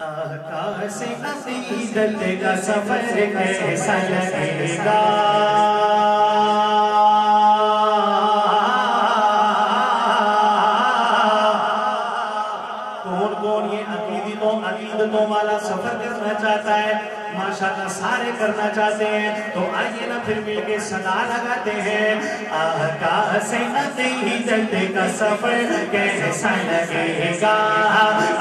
आकाश असीदत का सफ़र कैसा लगेगा। सारे करना चाहते हैं तो आइए ना फिर मिलके सदा लगाते हैं। आकाश अकीदत का सफ़र कैसा लगेगा?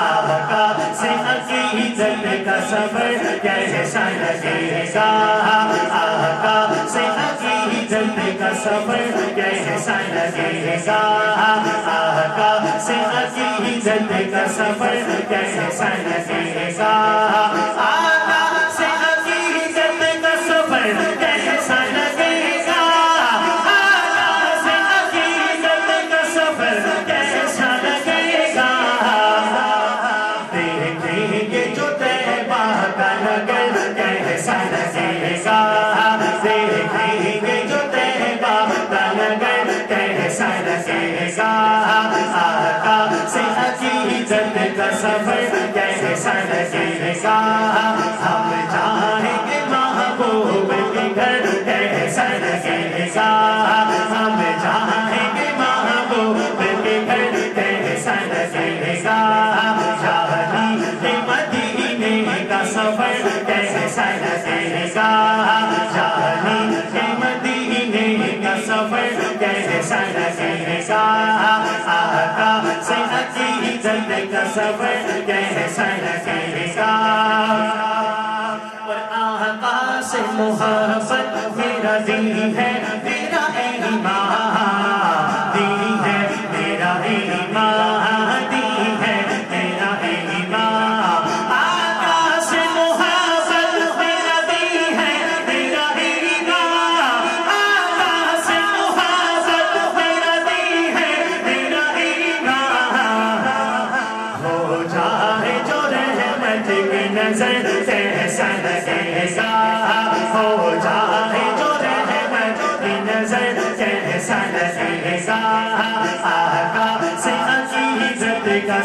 आकाश अकीदत का सफ़र कैसा लगेगा? आकाश अकीदत का सफ़र कैसा लगेगा? आकाश अकीदत का सफ़र कैसा लगेगा? अकीदत का सफ़र कैसा लगेगा हम जाएँगे महबूब के घर कैसा लगेगा हम जाएँगे महबूब के घर लगेगा शाही के मदीने का सफ़र कैसा लगेगा शाही अकीदत कह लगेगा और आका से मोहब्बत मेरा दिल है मेरा ईमान।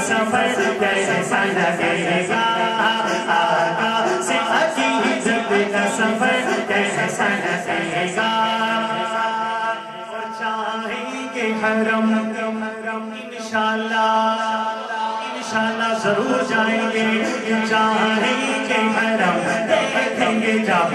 सफ़र कैसा चाहेंगे हरम इंशाल्लाह इंशाल्लाह ज़रूर जाएँगे चाहेंगे हरम देखेंगे जब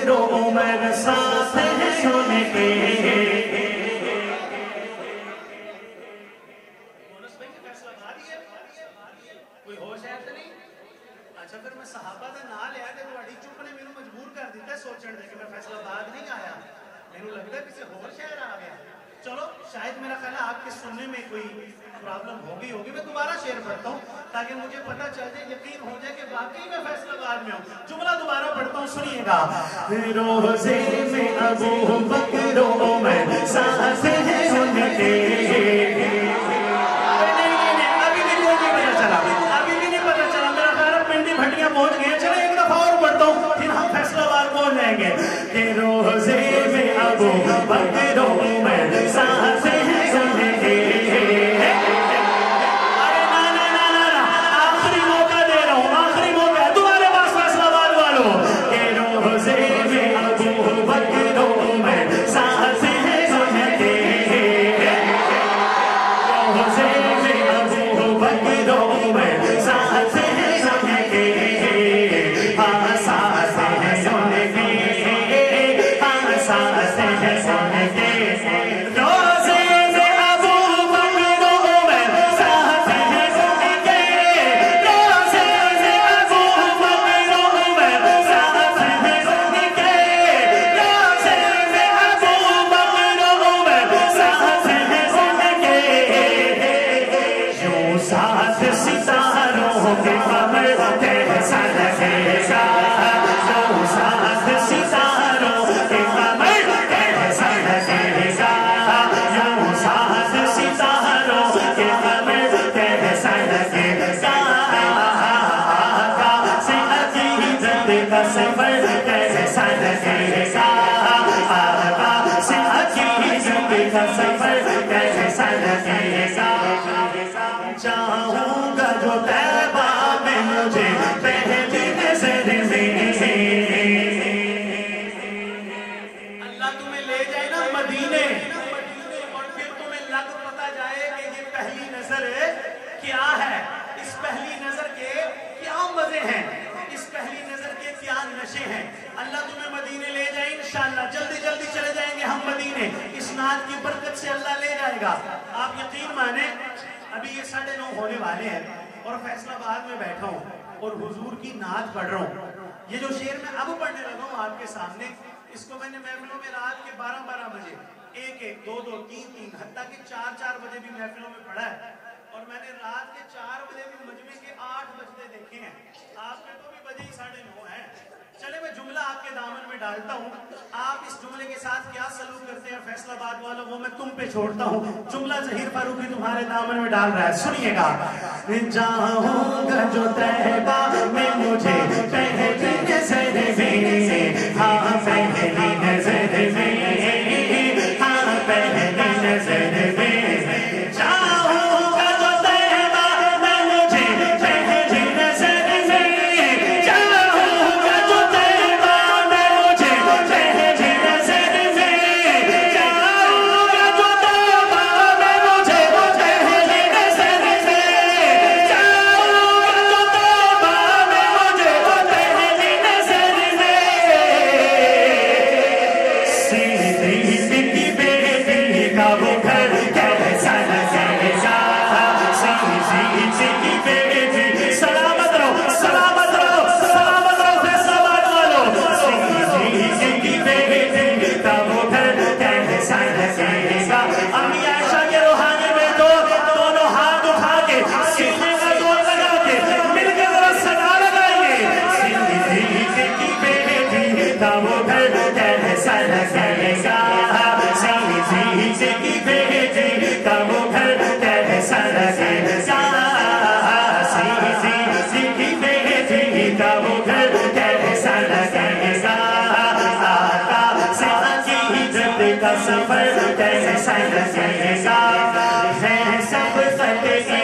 उमर साथ है सोने के ਕੋਈ ਹੋਸ਼ ਹੈ ਤੇ ਨਹੀਂ ਅੱਛਾ ਫਿਰ ਮੈਂ ਸਹਾਬਾ ਦਾ ਨਾਂ ਲਿਆ ਤੇ ਤੁਹਾਡੀ ਚੁੱਪ ਨੇ ਮੈਨੂੰ ਮਜਬੂਰ ਕਰ ਦਿੱਤਾ ਸੋਚਣ ਦੇ ਕਿ ਮੈਂ ਫੈਸਲਾਬਾਦ ਨਹੀਂ ਆਇਆ ਮੈਨੂੰ लगता है किसी और शहर आ गया चलो शायद मेरा ख्याल है आपके सुनने में कोई प्रॉब्लम होगी होगी। मैं दोबारा शेयर करता हूँ ताकि मुझे पता चल जाए यकीन हो जाए कि वाकई में फैसलाबाद में हूँ। जुमला दोबारा पढ़ता हूँ सुनिएगा। रोज़े में अबू बकरों में साथ है उनके। अभी भी नहीं पता चला। अभी भी नहीं पता चला। मेरा ख्याल पिंडी भट्टियाँ पहुँच गए चलो एक दफ़ा और पढ़ता हूँ फिर हम फैसलाबाद पहुँच जाएँगे। कि रोज़े अभी ये साढ़े नौ होने वाले हैं और फैसलाबाद में बैठा हूँ और हुजूर की नाच पढ़ रहा हूँ। ये जो शेर मैं अब पढ़ने लगा हूँ आपके सामने, इसको मैंने महफिलों में रात के बारह बारह बजे, एक एक, दो दो, तीन तीन, हत्या के चार चार बजे भी महफिलों में पढ़ा है। और मैंने रात के चार बजे भी मजमे के आठ बजते देखे हैं आपके तो भी बजे ही साढ़े नौ है चले मैं जुमला आपके दामन में डालता हूँ। आप इस जुमले के साथ क्या सलूक करते हैं फैसलाबाद वालों, वो मैं तुम पे छोड़ता हूँ। जुमला जहीर फारूकी तुम्हारे दामन में डाल रहा है। सुनिएगा। जाऊँगा जो में मुझे पहले Itzy, itzy, itzy. अजीजत का सफ़र कैसा लगेगा है सब सत